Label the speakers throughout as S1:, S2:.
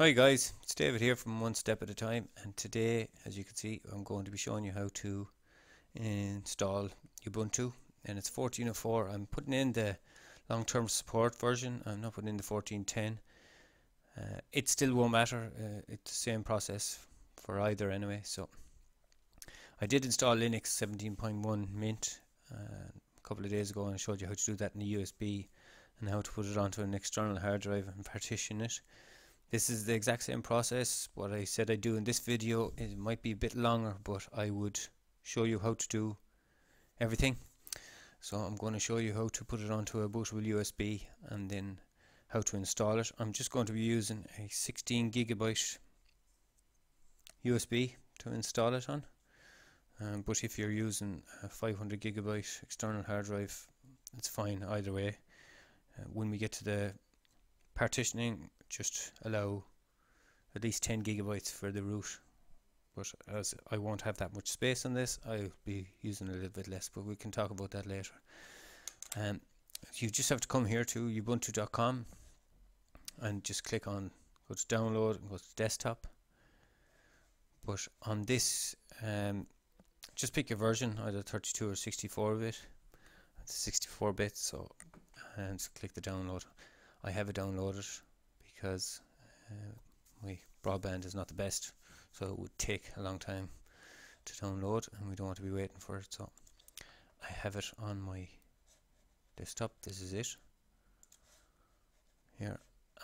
S1: Hi guys, it's David here from One Step at a Time and today as you can see I'm going to be showing you how to install Ubuntu and it's 14.04 I'm putting in the long-term support version. I'm not putting in the 14.10 uh, it still won't matter. Uh, it's the same process for either anyway so I did install Linux 17.1 Mint uh, a couple of days ago and I showed you how to do that in the USB and how to put it onto an external hard drive and partition it this is the exact same process. What I said I'd do in this video, it might be a bit longer, but I would show you how to do everything. So I'm going to show you how to put it onto a bootable USB and then how to install it. I'm just going to be using a 16 gigabyte USB to install it on. Um, but if you're using a 500 gigabyte external hard drive, it's fine either way. Uh, when we get to the partitioning just allow at least 10 gigabytes for the root but as I won't have that much space on this I'll be using a little bit less but we can talk about that later. Um, you just have to come here to ubuntu.com and just click on go to download and go to desktop. But on this um, just pick your version either 32 or 64 bit. It's 64 bit so and click the download I have it downloaded because uh, my broadband is not the best so it would take a long time to download and we don't want to be waiting for it. So I have it on my desktop. This is it. Here.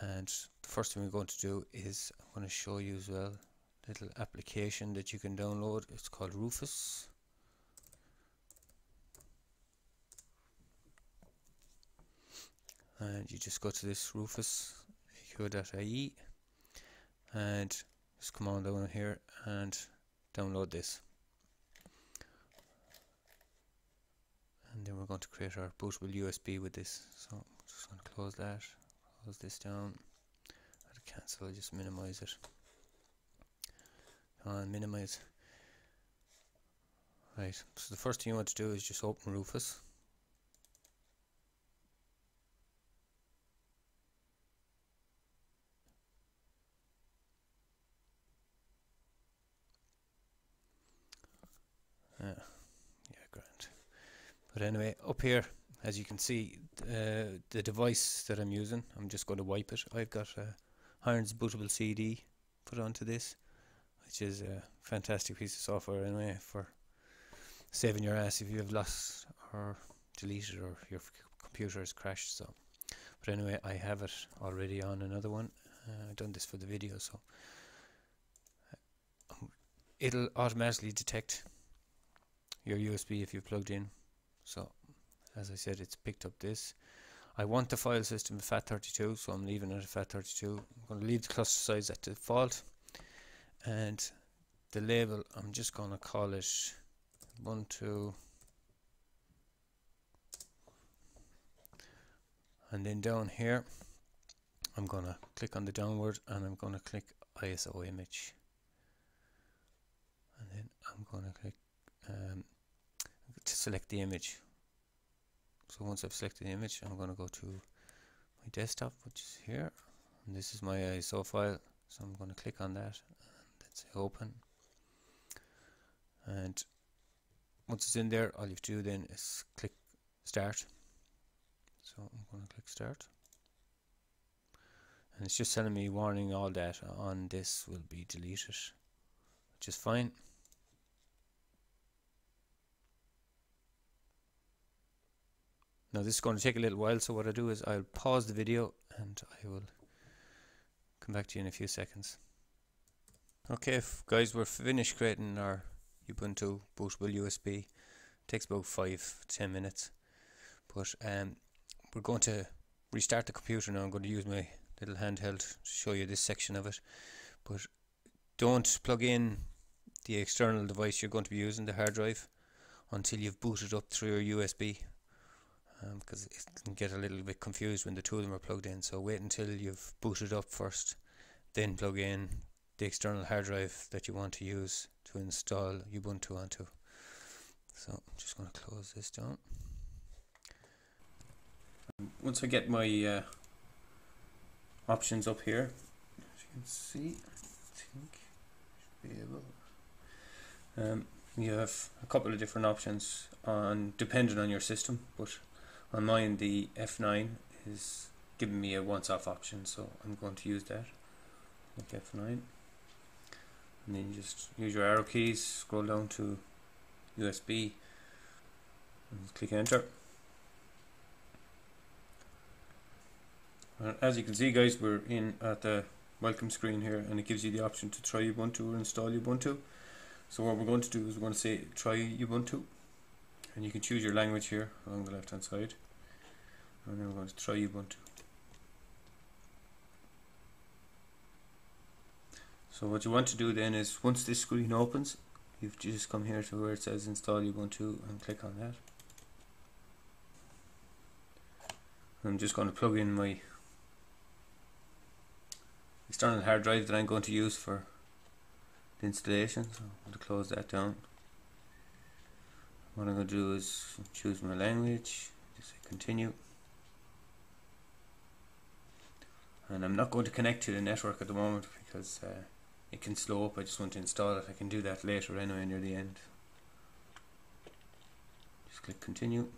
S1: And the first thing we're going to do is I'm going to show you as well a little application that you can download. It's called Rufus and you just go to this Rufus akeo.ie and just come on down here and download this. And then we're going to create our bootable USB with this. So I'm just going to close that close this down. Cancel I just minimize it. And minimize. Right so the first thing you want to do is just open Rufus But anyway, up here, as you can see, uh, the device that I'm using, I'm just going to wipe it. I've got a Hiren's bootable CD put onto this, which is a fantastic piece of software anyway for saving your ass if you have lost or deleted or your computer has crashed. So, but anyway, I have it already on another one. Uh, I've done this for the video, so uh, it'll automatically detect your USB if you've plugged in. So as I said it's picked up this. I want the file system FAT32 so I'm leaving it at FAT32 I'm going to leave the cluster size at default and the label I'm just going to call it Ubuntu and then down here I'm going to click on the downward and I'm going to click ISO image and then I'm going to click um, to select the image. So once I've selected the image, I'm going to go to my desktop, which is here. And this is my ISO file. So I'm going to click on that and say open. And once it's in there, all you have to do then is click start. So I'm going to click start. And it's just telling me warning all data on this will be deleted, which is fine. Now this is going to take a little while so what I do is I'll pause the video and I will come back to you in a few seconds. Okay guys we're finished creating our Ubuntu bootable USB. It takes about 5-10 minutes but um, we're going to restart the computer now. I'm going to use my little handheld to show you this section of it but don't plug in the external device you're going to be using, the hard drive, until you've booted up through your USB because um, it can get a little bit confused when the two of them are plugged in. So wait until you've booted up first, then plug in the external hard drive that you want to use to install Ubuntu onto. So I'm just going to close this down. Once I get my uh, options up here, as you can see, I think should be able. Um, you have a couple of different options on depending on your system, but on mine the F9 is giving me a once-off option, so I'm going to use that. Like F9, and then just use your arrow keys, scroll down to USB, and click enter. And as you can see, guys, we're in at the welcome screen here, and it gives you the option to try Ubuntu or install Ubuntu. So what we're going to do is we're going to say try Ubuntu and you can choose your language here along the left hand side and then we're going to try Ubuntu. So what you want to do then is once this screen opens you've just come here to where it says install Ubuntu and click on that. I'm just going to plug in my external hard drive that I'm going to use for the installation so I'm going to close that down what I'm going to do is choose my language just say continue. And I'm not going to connect to the network at the moment because uh, it can slow up I just want to install it. I can do that later anyway near the end. Just click continue.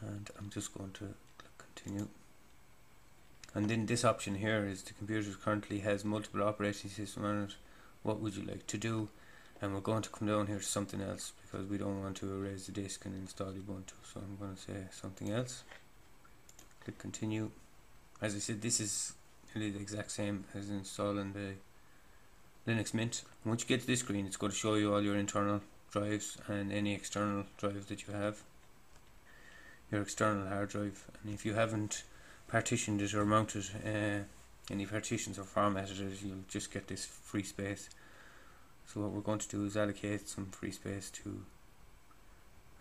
S1: And I'm just going to click continue. And then this option here is the computer currently has multiple operating systems on it. What would you like to do and we're going to come down here to something else because we don't want to erase the disk and install Ubuntu so I'm going to say something else. Click continue. As I said this is really the exact same as installing the Linux Mint. Once you get to this screen it's going to show you all your internal drives and any external drives that you have. Your external hard drive. And if you haven't partitioned it or mounted uh, any partitions or formatted it you'll just get this free space so what we're going to do is allocate some free space to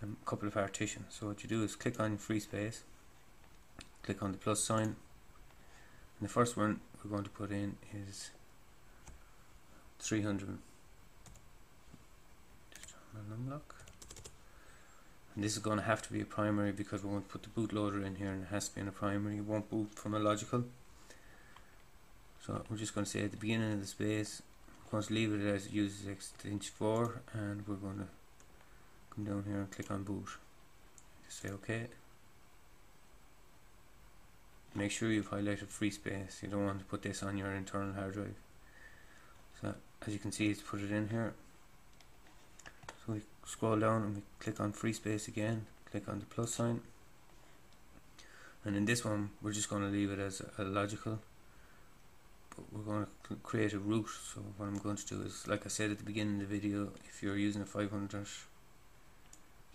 S1: a couple of partitions. So what you do is click on free space click on the plus sign and the first one we're going to put in is 300 unlock and this is going to have to be a primary because we're going to put the bootloader in here and it has to be in a primary. It won't boot from a logical. So we're just going to say at the beginning of the space going to leave it as it uses extension 4 and we're going to come down here and click on boot. Just say ok make sure you've highlighted free space. You don't want to put this on your internal hard drive. So as you can see it's put it in here. So we scroll down and we click on free space again. Click on the plus sign. And in this one we're just going to leave it as a logical we're going to create a root so what I'm going to do is like I said at the beginning of the video if you're using a 500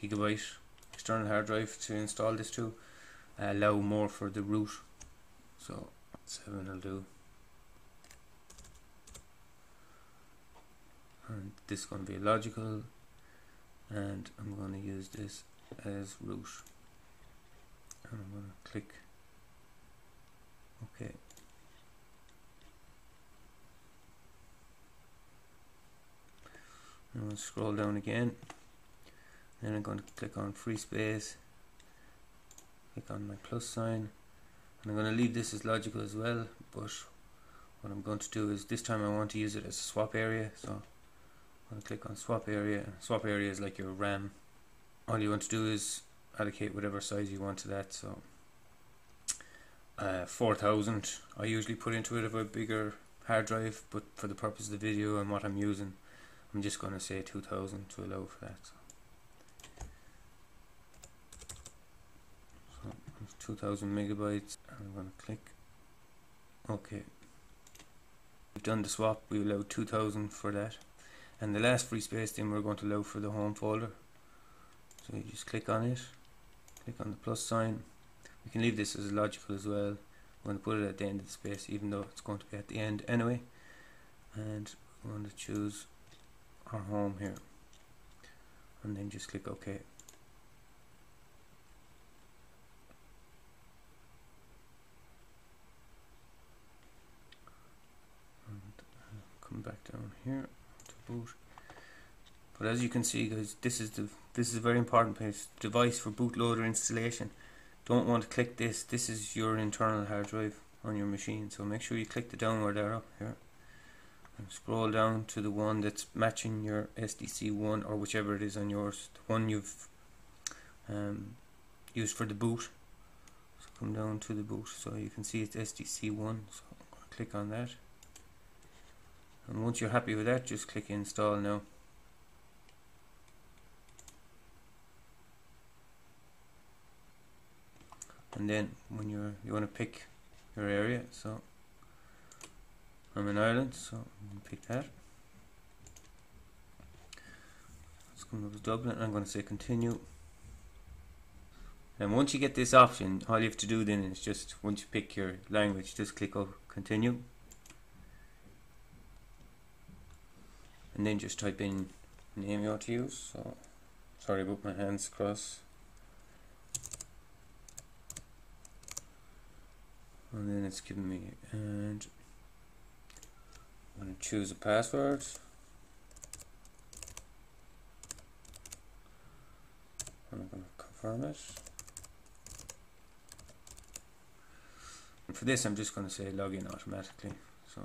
S1: gigabyte external hard drive to install this to uh, allow more for the root so 7 will do. And this is going to be logical and I'm going to use this as root and I'm going to click OK I'm going to scroll down again. Then I'm going to click on free space. Click on my plus sign. And I'm going to leave this as logical as well but what I'm going to do is this time I want to use it as a swap area. So I'm going to click on swap area. Swap area is like your RAM. All you want to do is allocate whatever size you want to that. So uh, 4000 I usually put into it of a bigger hard drive but for the purpose of the video and what I'm using I'm just going to say 2000 to allow for that. So, so 2000 megabytes and I'm going to click OK. We've done the swap, we allow 2000 for that. And the last free space then we're going to allow for the home folder. So you just click on it, click on the plus sign. We can leave this as logical as well. We're going to put it at the end of the space even though it's going to be at the end anyway. And we're going to choose our home here. And then just click OK. And uh, come back down here to boot. But as you can see guys this is the this is a very important piece device for bootloader installation. Don't want to click this. This is your internal hard drive on your machine. So make sure you click the downward arrow here scroll down to the one that's matching your SDC1 or whichever it is on yours the one you've um, used for the boot. So come down to the boot so you can see it's SDC1 so click on that. And once you're happy with that just click install now. And then when you're you want to pick your area so I'm in Ireland so pick that. It's going to Dublin I'm going to say continue. And once you get this option all you have to do then is just once you pick your language just click on continue. And then just type in name you want to use so sorry about my hands crossed and then it's giving me and I'm going to choose a password. I'm going to confirm it? And for this I'm just going to say login automatically so.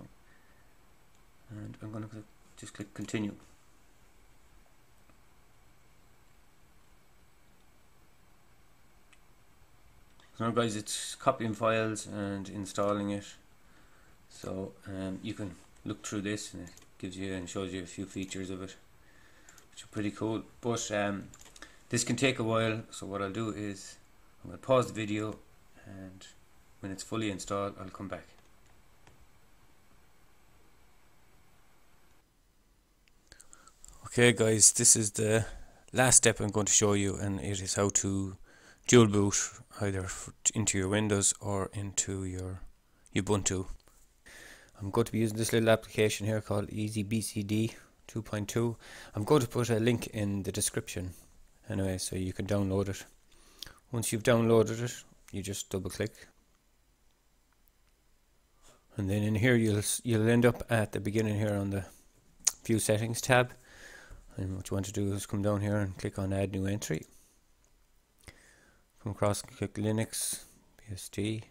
S1: And I'm going to just click continue. So now guys it's copying files and installing it. So um, you can look through this and it gives you and shows you a few features of it which are pretty cool but um, this can take a while so what I'll do is I'm going to pause the video and when it's fully installed I'll come back okay guys this is the last step I'm going to show you and it is how to dual boot either into your Windows or into your Ubuntu. I'm going to be using this little application here called EasyBCD 2.2. I'm going to put a link in the description anyway so you can download it. Once you've downloaded it you just double click. And then in here you'll you'll end up at the beginning here on the view settings tab. And what you want to do is come down here and click on add new entry. Come across click Linux BSD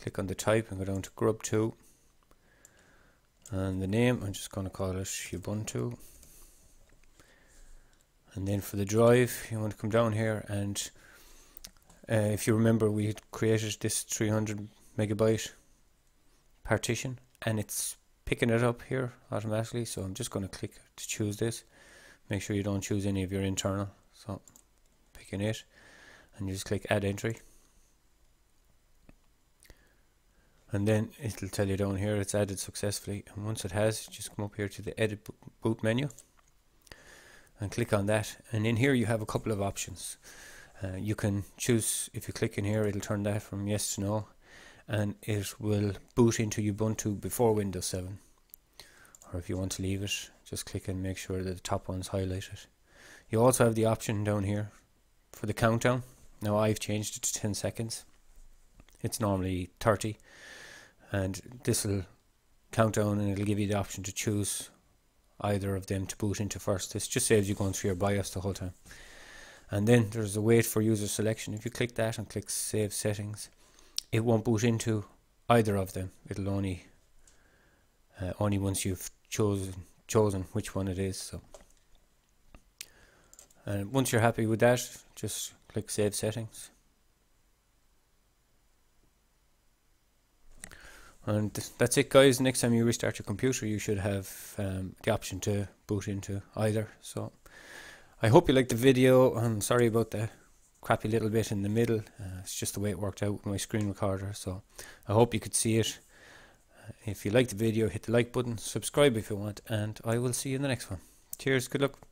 S1: click on the type and go down to grub2 and the name I'm just going to call it Ubuntu. And then for the drive you want to come down here and uh, if you remember we had created this 300 megabyte partition and it's picking it up here automatically. So I'm just going to click to choose this. Make sure you don't choose any of your internal. So picking it. And you just click add entry and then it'll tell you down here it's added successfully. And once it has just come up here to the edit boot menu and click on that. And in here you have a couple of options. Uh, you can choose if you click in here it'll turn that from yes to no and it will boot into Ubuntu before Windows 7 or if you want to leave it just click and make sure that the top one's highlighted. You also have the option down here for the countdown. Now I've changed it to 10 seconds. It's normally 30 and this will count down and it'll give you the option to choose either of them to boot into first. This just saves you going through your BIOS the whole time. And then there's a wait for user selection. If you click that and click save settings, it won't boot into either of them. It'll only uh, only once you've chosen chosen which one it is. So, and once you're happy with that, just click Save Settings. And that's it guys, next time you restart your computer you should have um, the option to boot into either. So I hope you liked the video, I'm sorry about the crappy little bit in the middle, uh, it's just the way it worked out with my screen recorder. So I hope you could see it. Uh, if you liked the video hit the like button, subscribe if you want and I will see you in the next one. Cheers, good luck.